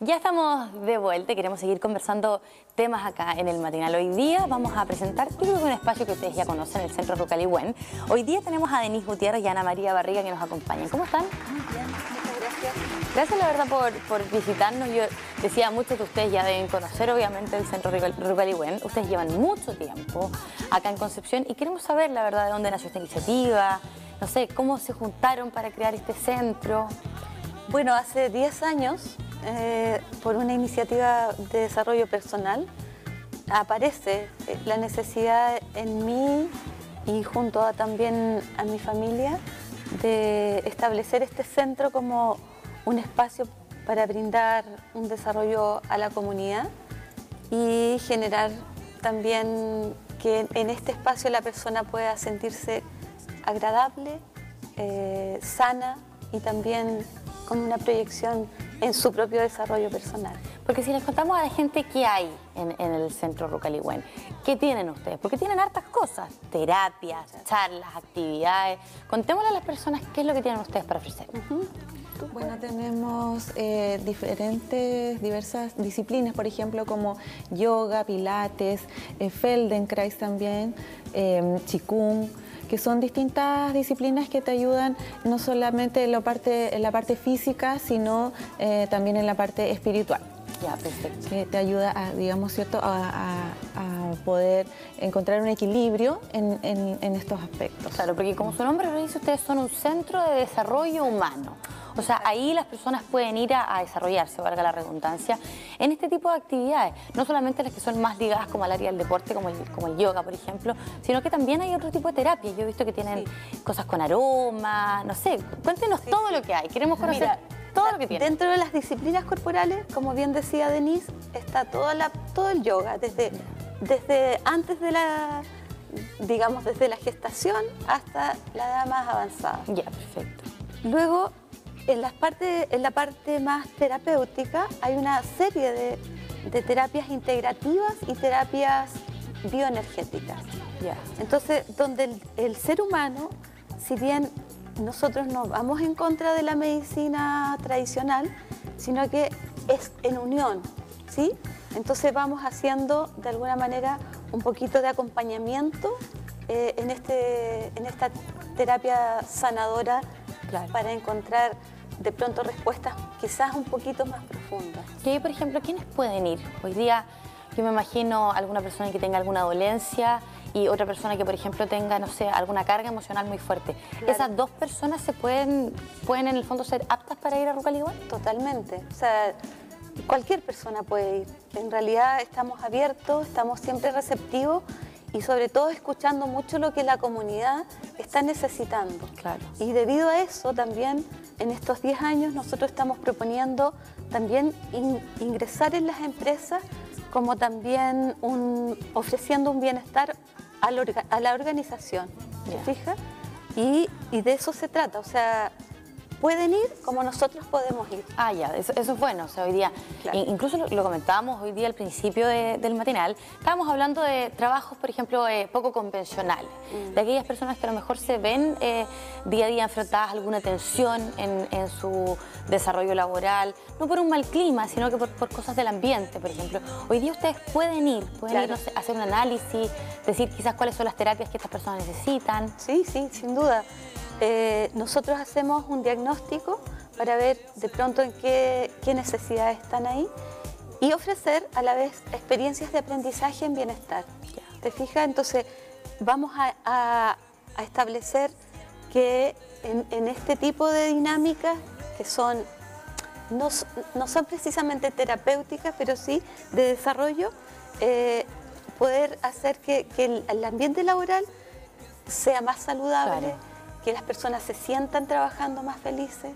Ya estamos de vuelta y queremos seguir conversando temas acá en el matinal. Hoy día vamos a presentar, yo creo que un espacio que ustedes ya conocen, el Centro Rucaliwen. Hoy día tenemos a Denise Gutiérrez y a Ana María Barriga que nos acompañan. ¿Cómo están? Muy bien, muchas gracias. Gracias, la verdad, por, por visitarnos. Yo decía, muchos de ustedes ya deben conocer, obviamente, el Centro Rucaliwen. Ustedes llevan mucho tiempo acá en Concepción y queremos saber, la verdad, de dónde nació esta iniciativa, no sé, cómo se juntaron para crear este centro. Bueno, hace 10 años eh, por una iniciativa de desarrollo personal, aparece eh, la necesidad en mí y junto a, también a mi familia de establecer este centro como un espacio para brindar un desarrollo a la comunidad y generar también que en este espacio la persona pueda sentirse agradable, eh, sana y también con una proyección en su propio desarrollo personal. Porque si les contamos a la gente qué hay en, el Centro Rucaliwen, ¿qué tienen ustedes? Porque tienen hartas cosas, terapias, charlas, actividades. Contémosle a las personas qué es lo que tienen ustedes para ofrecer. Bueno, tenemos eh, diferentes, diversas disciplinas, por ejemplo, como yoga, pilates, eh, Feldenkrais también, eh, chikung, que son distintas disciplinas que te ayudan no solamente en la parte, en la parte física, sino eh, también en la parte espiritual. Ya, perfecto. Que te ayuda, a, digamos, ¿cierto? A, poder encontrar un equilibrio en, en estos aspectos. Claro, porque como su nombre lo dice, ustedes son un centro de desarrollo humano. O sea, ahí las personas pueden ir a, desarrollarse, valga la redundancia, en este tipo de actividades. No solamente las que son más ligadas como al área del deporte, como el, como el yoga, por ejemplo, sino que también hay otro tipo de terapia. Yo he visto que tienen cosas con aroma, no sé. Cuéntenos todo lo que hay. Queremos conocer todo lo que tienen. Dentro de las disciplinas corporales, como bien decía Denise, está toda la, todo el yoga, desde, desde antes de la digamos, desde la gestación hasta la edad más avanzada. Ya, perfecto. Luego en, en la parte más terapéutica hay una serie de, terapias integrativas y terapias bioenergéticas. Entonces, donde el, ser humano, si bien nosotros no vamos en contra de la medicina tradicional, sino que es en unión, ¿sí? Entonces vamos haciendo de alguna manera un poquito de acompañamiento eh, en, este, en esta terapia sanadora para encontrar de pronto respuestas quizás un poquito más profundas. Y por ejemplo, ¿quiénes pueden ir? Hoy día yo me imagino alguna persona que tenga alguna dolencia y otra persona que, por ejemplo, tenga, no sé, alguna carga emocional muy fuerte. ¿Esas dos personas se pueden, pueden en el fondo ser aptas para ir a Rucaligual? Totalmente. O sea, cualquier persona puede ir. En realidad estamos abiertos, estamos siempre receptivos y sobre todo escuchando mucho lo que la comunidad está necesitando. Claro. Y debido a eso también en estos 10 años nosotros estamos proponiendo también ingresar en las empresas como también un, ofreciendo un bienestar a la, organización, ¿se fija? Y, y de eso se trata, o sea, pueden ir como nosotros podemos ir. Ah, ya, eso, es bueno. O sea, hoy día, incluso lo, comentábamos hoy día al principio del matinal, estábamos hablando de trabajos, por ejemplo, eh, poco convencionales, mm. de aquellas personas que a lo mejor se ven eh, día a día enfrentadas a alguna tensión en, su desarrollo laboral, no por un mal clima, sino que por, cosas del ambiente, por ejemplo. Hoy día ustedes pueden ir, pueden ir a hacer un análisis, decir quizás cuáles son las terapias que estas personas necesitan. Sí, sí, sin duda. Eh, nosotros hacemos un diagnóstico para ver de pronto en qué, necesidades están ahí y ofrecer a la vez experiencias de aprendizaje en bienestar. ¿Te fijas? Entonces vamos a, establecer que en, este tipo de dinámicas que son no, son precisamente terapéuticas, pero sí de desarrollo, eh, poder hacer que, el, ambiente laboral sea más saludable que las personas se sientan trabajando más felices.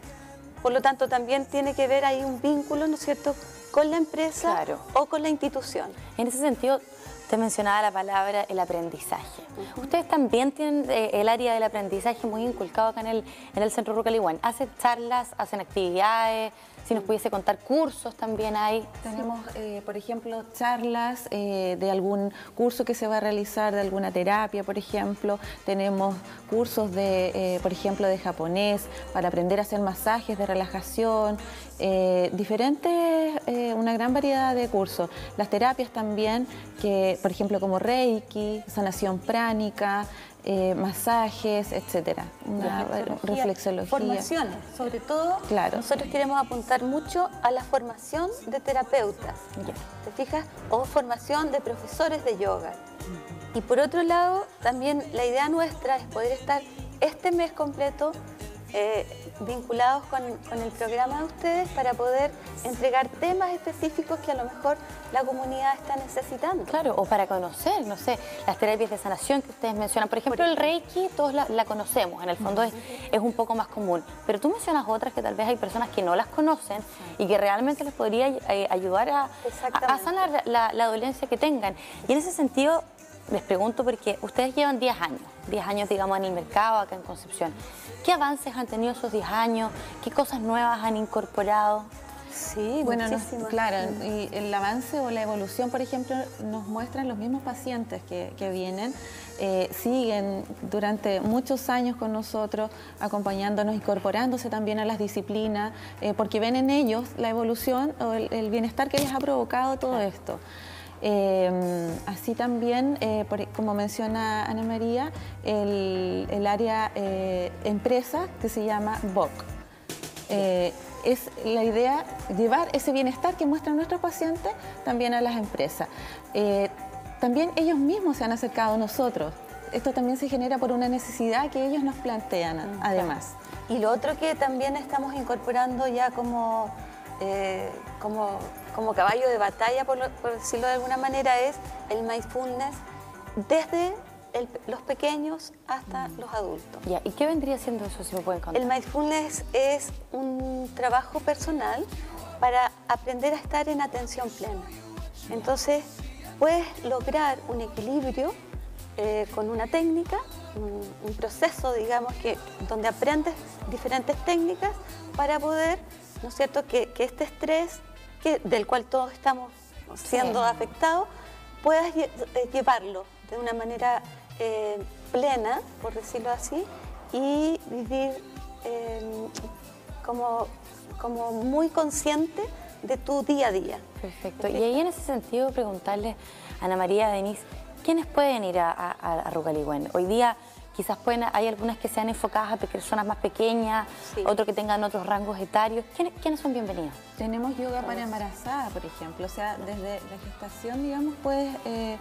Por lo tanto, también tiene que ver ahí un vínculo, ¿no es cierto?, con la empresa o con la institución. En ese sentido, te mencionaba la palabra el aprendizaje. Ustedes también tienen eh, el área del aprendizaje muy inculcado acá en el, en el Centro Rucalihuán. ¿Hacen charlas, hacen actividades? Si nos pudiese contar cursos también hay. Tenemos, eh, por ejemplo, charlas eh, de algún curso que se va a realizar, de alguna terapia, por ejemplo. Tenemos cursos de, eh, por ejemplo, de japonés para aprender a hacer masajes de relajación. diferentes, una gran variedad de cursos. Las terapias también, que, por ejemplo, como Reiki, sanación pránica, eh, masajes, etcétera. Una reflexología. Formaciones, sobre todo. Claro. Nosotros queremos apuntar mucho a la formación de terapeutas. ¿Te fijas? O formación de profesores de yoga. Y por otro lado, también la idea nuestra es poder estar este mes completo eh, vinculados con, el programa de ustedes para poder entregar temas específicos que a lo mejor la comunidad está necesitando. Claro, o para conocer, no sé, las terapias de sanación que ustedes mencionan. Por ejemplo, el Reiki, todos la, conocemos, en el fondo es, un poco más común. Pero tú mencionas otras que tal vez hay personas que no las conocen y que realmente les podría eh, ayudar a, a, sanar la, la dolencia que tengan. Y en ese sentido, les pregunto porque ustedes llevan 10 años, 10 años digamos en el mercado acá en Concepción. ¿Qué avances han tenido esos 10 años? ¿Qué cosas nuevas han incorporado? Sí, bueno, claro, y el avance o la evolución, por ejemplo, nos muestran los mismos pacientes que, vienen, eh, siguen durante muchos años con nosotros, acompañándonos, incorporándose también a las disciplinas, eh, porque ven en ellos la evolución o el, bienestar que les ha provocado todo esto. Eh, así también, eh, como menciona Ana María, el, área eh, empresa que se llama BOC. es la idea llevar ese bienestar que muestran nuestros pacientes también a las empresas. también ellos mismos se han acercado a nosotros. Esto también se genera por una necesidad que ellos nos plantean, mm, además. Y lo otro que también estamos incorporando ya como, como como caballo de batalla, por, decirlo de alguna manera, es el mindfulness desde los pequeños hasta los adultos. ¿Y qué vendría siendo eso, si me pueden contar? El mindfulness es un trabajo personal para aprender a estar en atención plena. Entonces, puedes lograr un equilibrio eh, con una técnica, un, proceso, digamos, que, donde aprendes diferentes técnicas para poder, ¿no es cierto?, que este estrés que, del cual todos estamos siendo afectados, puedas eh, llevarlo de una manera eh, plena, por decirlo así, y vivir em, como, como muy consciente de tu día a día. Perfecto. Y ahí en ese sentido preguntarle a Ana María Denise, ¿quiénes pueden ir a, a, a Rucaligüen? Hoy día quizás pueden, hay algunas que sean enfocadas a personas más pequeñas, otros que tengan otros rangos etarios. ¿Quiénes, son bienvenidos? Tenemos yoga para embarazada, por ejemplo, o sea, desde la gestación, digamos, pues, eh,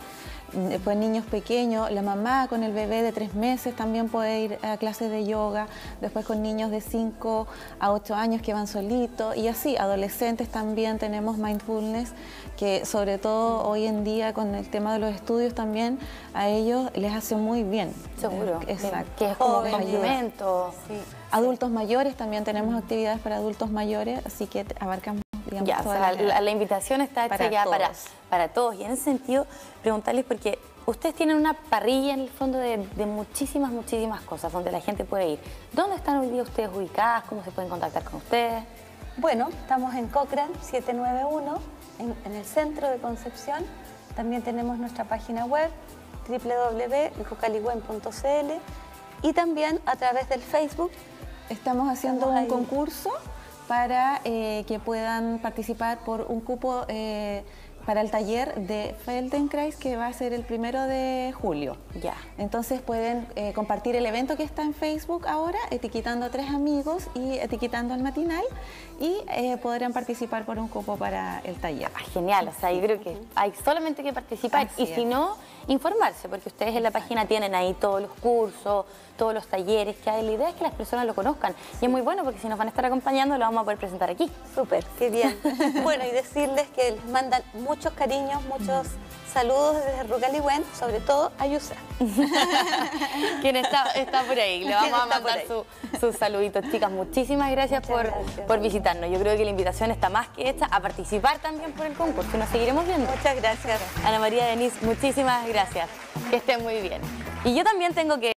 pues niños pequeños, la mamá con el bebé de tres meses también puede ir a clases de yoga, después con niños de 5 a 8 años que van solitos, y así, adolescentes también tenemos mindfulness, que sobre todo hoy en día con el tema de los estudios también, a ellos les hace muy bien. Seguro. Exacto. Que es como complemento. Adultos mayores, también tenemos actividades para adultos mayores, así que abarcamos Digamos, ya, o sea, la, invitación está hecha ya para, para todos. Y en ese sentido, preguntarles, porque ustedes tienen una parrilla en el fondo de, muchísimas, muchísimas cosas donde la gente puede ir. ¿Dónde están hoy día ustedes ubicadas? ¿Cómo se pueden contactar con ustedes? Bueno, estamos en Cochrane 791, en, en el centro de Concepción. También tenemos nuestra página web www.jucaligüen.cl y también a través del Facebook. Estamos haciendo un concurso para eh, que puedan participar por un cupo eh, para el taller de Feldenkrais que va a ser el primero de julio. Ya. Entonces pueden eh, compartir el evento que está en Facebook ahora, etiquetando a tres amigos y etiquetando al matinal y eh, podrán participar por un cupo para el taller. Ah, genial, o sea, yo creo que hay solamente que participar y si no, informarse, porque ustedes en la página tienen ahí todos los cursos, todos los talleres que hay. La idea es que las personas lo conozcan y es muy bueno porque si nos van a estar acompañando lo vamos a poder presentar aquí. Súper, qué bien. bueno, y decirles que les mandan muchos cariños, muchos saludos desde Rucaligüen, sobre todo a Yusa. Quien está, por ahí, le vamos a mandar sus saluditos. Chicas, muchísimas gracias por, por visitarnos. Yo creo que la invitación está más que hecha a participar también por el concurso nos seguiremos viendo. Muchas gracias. Ana María Denise, muchísimas gracias. Que estén muy bien. Y yo también tengo que